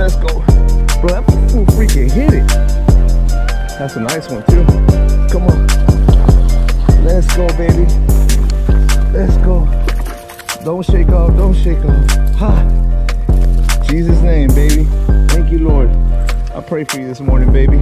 Let's go. Bro, that fool freaking hit it. That's a nice one too. Come on. Let's go, baby. Let's go. Don't shake off, don't shake off. Ha. Jesus name, baby. Thank you, Lord. I pray for you this morning, baby.